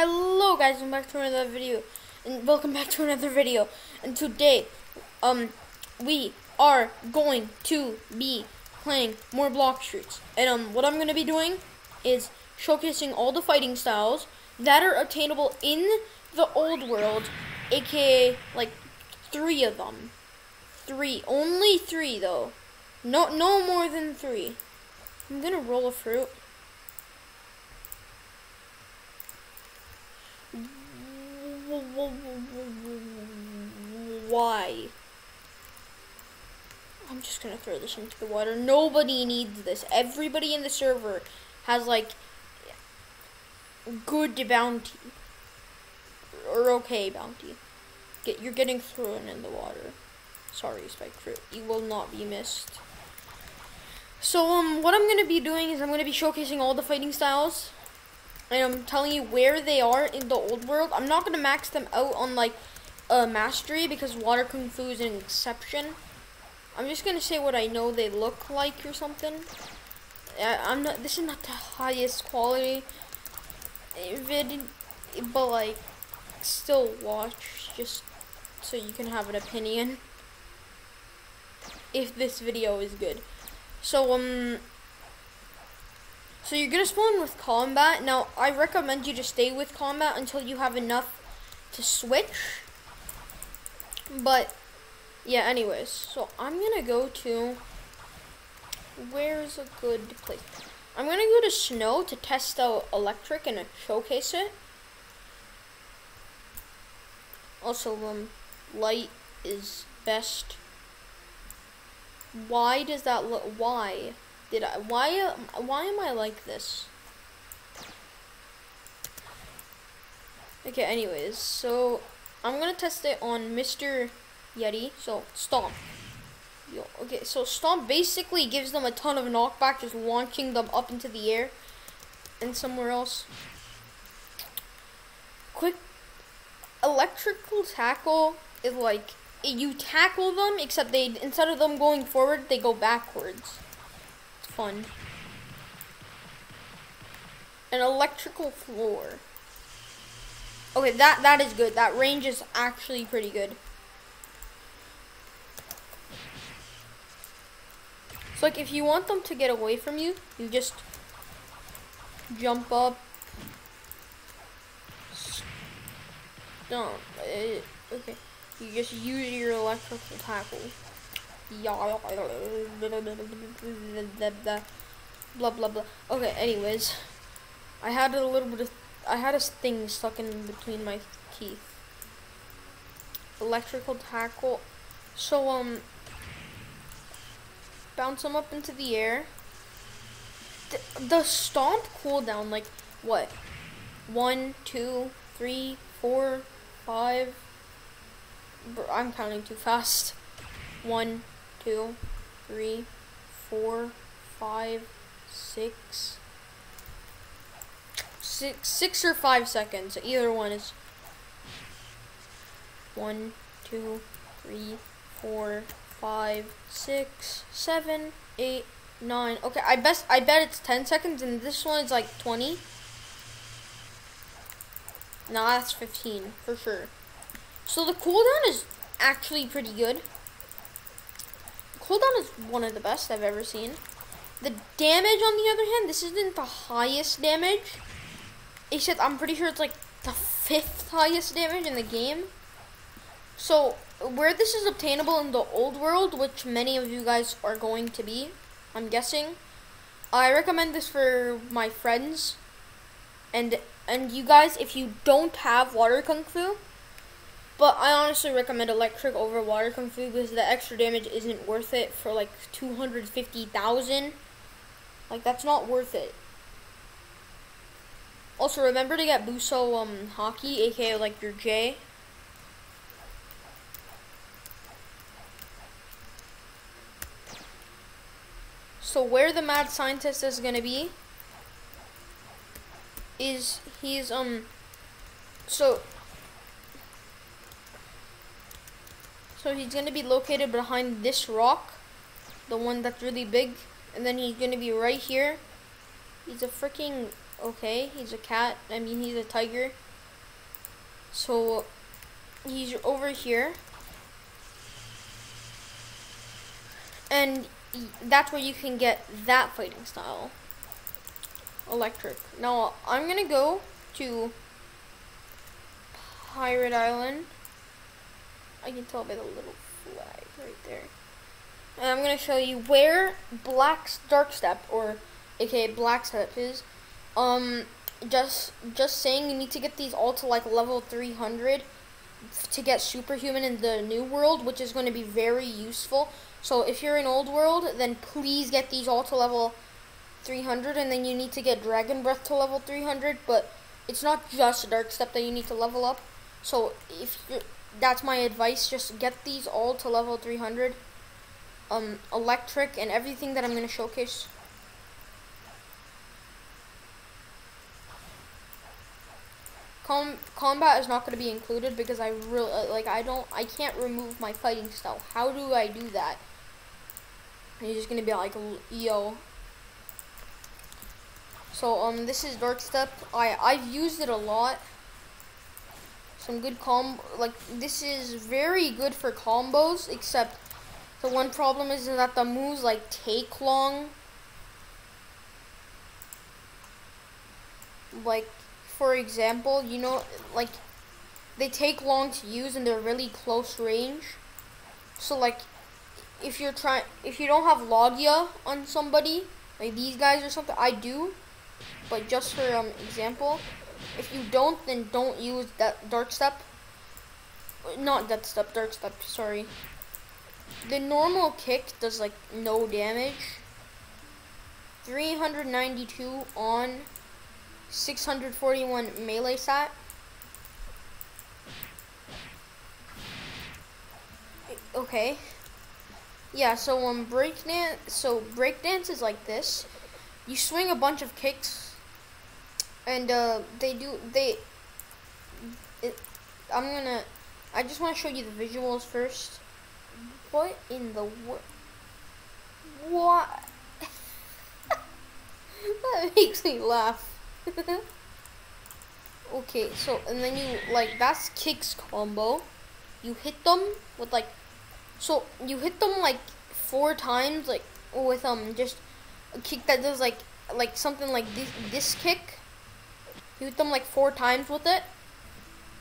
Hello guys, welcome back to another video, and welcome back to another video. And today, um, we are going to be playing more Blox Fruits. And um, what I'm gonna be doing is showcasing all the fighting styles that are obtainable in the old world, aka like three of them. Three, only three though. No, no more than three. I'm gonna roll a fruit. Why? I'm just gonna throw this into the water. Nobody needs this. Everybody in the server has like good bounty or okay bounty. Get you're getting thrown in the water. Sorry, Spike Fruit. You will not be missed. So um, what I'm gonna be doing is I'm gonna be showcasing all the fighting styles and I'm telling you where they are in the old world. I'm not gonna max them out on like uh, mastery because water kung fu is an exception. I'm just gonna say what I know they look like or something. I'm not. This is not the highest quality vid, but like, still watch just so you can have an opinion if this video is good. So um. So you're gonna spawn with combat. Now I recommend you to stay with combat until you have enough to switch. But yeah, anyways, so I'm gonna go to where's a good place? I'm gonna go to snow to test out electric and showcase it. Also, um, light is best. Why does that look? Why did I? Why? Why am I like this? Okay. Anyways, so I'm gonna test it on Mr. Yeti. So stomp. Yo, okay, so stomp basically gives them a ton of knockback, just launching them up into the air and somewhere else. Quick electrical tackle is like you tackle them, except they instead of them going forward, they go backwards. Fun. An electrical floor. Okay, that that is good. That range is actually pretty good. So like if you want them to get away from you, you just jump up. Uh, okay. You just use your electrical tackle. Blah blah blah. Okay. Anyways, I had a little bit of. I had a thing stuck in between my teeth. Electrical tackle. So um bounce them up into the air. The, the stomp cooldown, like what? One, two, three, four, five. I'm counting too fast. One, two, three, four, five, six, six, six or five seconds. Either one is one, two, three, four, five, six, seven, eight, nine. Okay, I best I bet it's ten seconds, and this one is like twenty. Nah, that's fifteen for sure. So the cooldown is actually pretty good. Cooldown is one of the best I've ever seen. The damage, on the other hand, this isn't the highest damage. Except I'm pretty sure it's like the fifth highest damage in the game. So where this is obtainable in the old world, which many of you guys are going to be, I'm guessing. I recommend this for my friends, and and you guys, if you don't have water kung fu, but I honestly recommend electric over water kung fu because the extra damage isn't worth it for like two hundred fifty thousand. Like that's not worth it. Also, remember to get Buso um Haki, aka like your J. So where the mad scientist is gonna be is he's um so so he's gonna be located behind this rock, the one that's really big, and then he's gonna be right here. He's a freaking okay. He's a cat. I mean, he's a tiger. So he's over here. And that's where you can get that fighting style. Electric. Now I'm gonna go to Pirate Island. I can tell by the little flag right there. And I'm gonna show you where Black's Dark Step or aka Black Step is. Um just just saying you need to get these all to like level 300 to get superhuman in the new world, which is going to be very useful. So if you're in old world, then please get these all to level 300, and then you need to get Dragon Breath to level 300. But it's not just Dark Step that you need to level up. So if that's my advice, just get these all to level 300. Um, electric and everything that I'm going to showcase Com combat is not going to be included because I really uh, like I don't I can't remove my fighting style. How do I do that? You're just going to be like yo. So um this is Dark Step. I I've used it a lot. Some good combo like this is very good for combos except the one problem is that the moves like take long. Like for example, you know, like they take long to use and they're really close range. So like if you're trying if you don't have Logia on somebody, like these guys or something, I do. But just for um example, if you don't then don't use that dark step. Not that step, dark step, sorry. The normal kick does like no damage. 392 on 641 melee stat. Okay. Yeah, so um breakdance so breakdance is like this. You swing a bunch of kicks and uh they do they it, I'm gonna I just want to show you the visuals first. What in the world? What? that makes me laugh. okay, so and then you like that's kicks combo. You hit them with like so you hit them like four times like with um just a kick that does like like something like this this kick. Hit them like four times with it.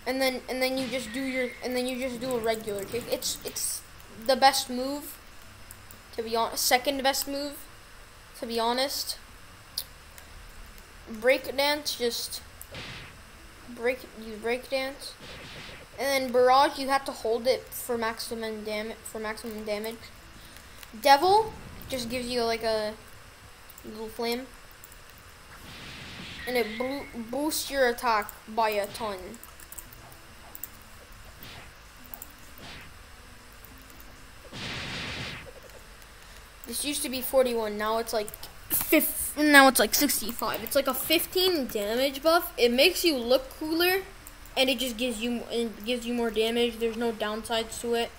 And then and then you just do your and then you just do a regular kick. It's it's the best move to be honest, second best move to be honest break dance, just break you break dance, and then barrage you have to hold it for maximum damage for maximum damage. Devil just gives you like a little flame, and it bo boosts your attack by a ton. This used to be 41, now it's like 50, now it's like 65. It's like a 15 damage buff. It makes you look cooler, and it just gives you it gives you more damage. There's no downsides to it,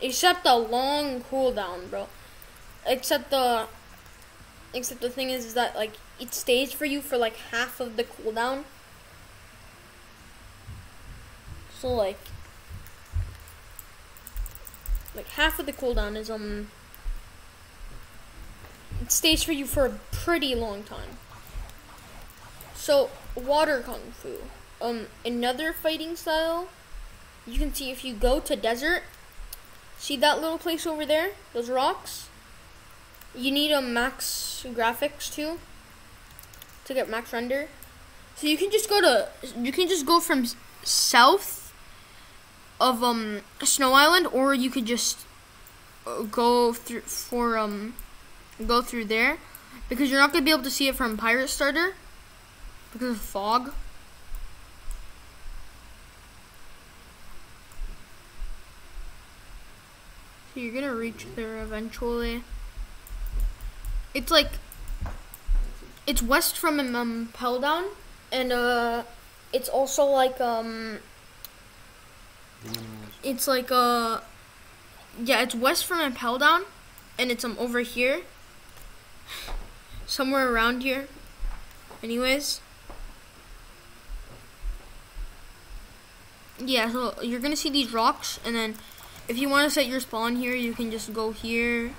except the long cooldown, bro. Except the except the thing is, is that like it stays for you for like half of the cooldown. So like like half of the cooldown is um it stays for you for a pretty long time. So, water kung fu. Um, another fighting style. You can see if you go to desert. See that little place over there? Those rocks? You need a max graphics too. To get max render. So you can just go to, you can just go from south of um Snow Island, or you could just uh, go through for um go through there because you're not going to be able to see it from Pirate Starter because of fog. So you're going to reach there eventually. It's like it's west from um, Peldown and uh it's also like um it's like uh yeah, it's west from Impel and it's um over here somewhere around here. Anyways. yeah, so you're gonna see these rocks, and then if you want to set your spawn here, you can just go here.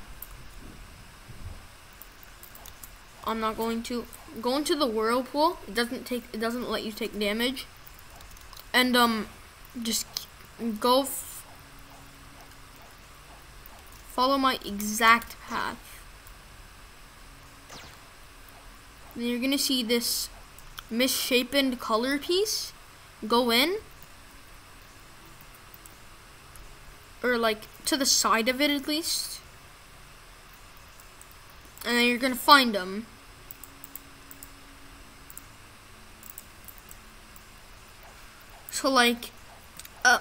I'm not going to go into the whirlpool. It doesn't take. It doesn't let you take damage, and um, just go. follow my exact path. Then you're gonna see this misshapen color piece. Go in. Or like to the side of it at least. And then you're gonna find them. So like, uh,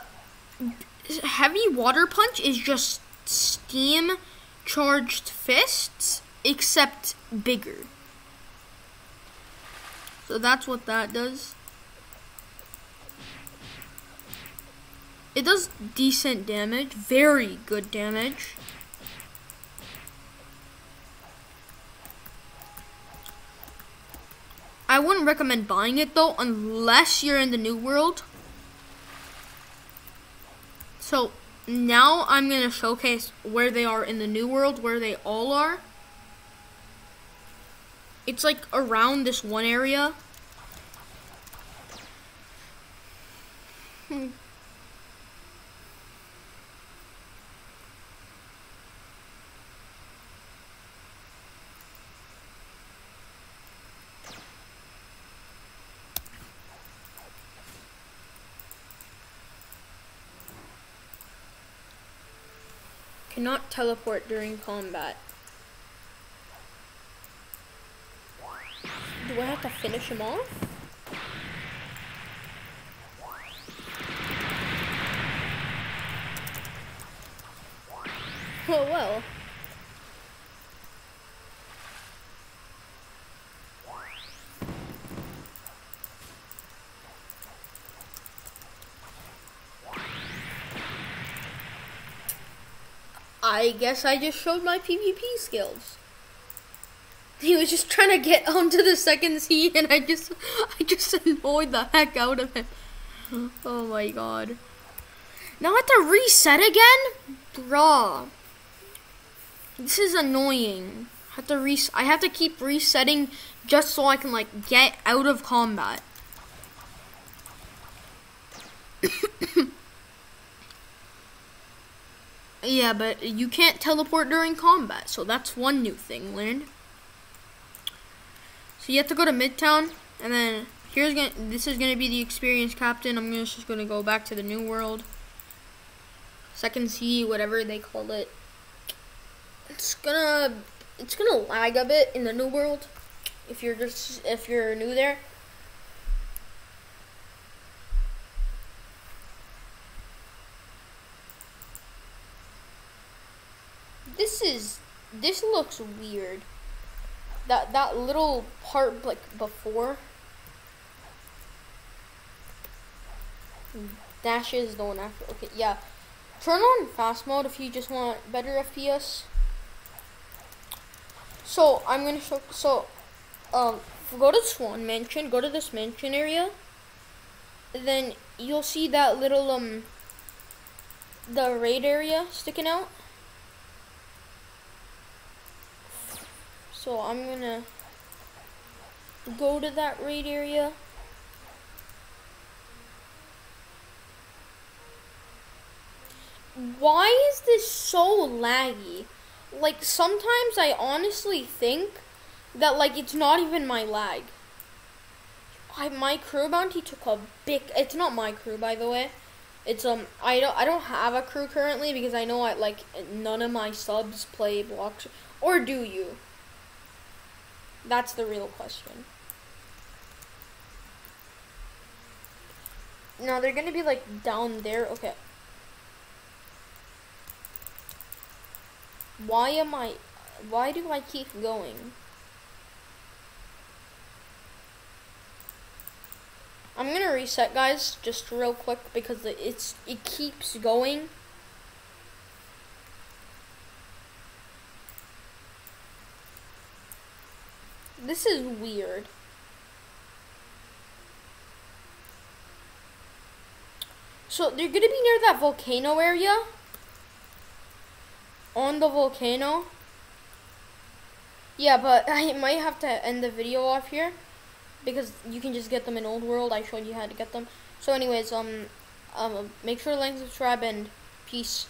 heavy water punch is just steam charged fists, except bigger. So that's what that does. It does decent damage, very good damage. Recommend buying it though unless you're in the new world. So now I'm going to showcase where they are in the new world, where they all are. It's like around this one area. Hmm. Cannot teleport during combat. Do I have to finish him off? Oh well. I guess I just showed my PvP skills. He was just trying to get onto the second sea, and I just, I just annoyed the heck out of him. Oh my god. Now I have to reset again? Bruh. This is annoying. I have to res I have to keep resetting just so I can like get out of combat. yeah, but you can't teleport during combat, so that's one new thing learned. So you have to go to Midtown, and then here's gonna. This is gonna be the experience captain. I'm just gonna go back to the new world, second sea, whatever they call it. It's gonna it's gonna lag a bit in the new world if you're just if you're new there. This is this looks weird. That that little part like before dashes the one after. Okay yeah. Turn on fast mode if you just want better fps so i'm gonna show so um go to swan mansion go to this mansion area. Then you'll see that little um the raid area sticking out So I'm gonna go to that raid area. Why is this so laggy? Like sometimes I honestly think that like it's not even my lag. I, my crew bounty took a big. It's not my crew, by the way. It's um I don't I don't have a crew currently because I know I like none of my subs play Blox. Or do you? That's the real question. Now they're gonna be like down there. Okay. Why am I, why do I keep going? I'm gonna reset guys just real quick because it's it keeps going This is weird. So they're gonna be near that volcano area. On the volcano. Yeah, but I might have to end the video off here because you can just get them in Old World. I showed you how to get them. So, anyways, um, um, make sure to like, subscribe, and peace.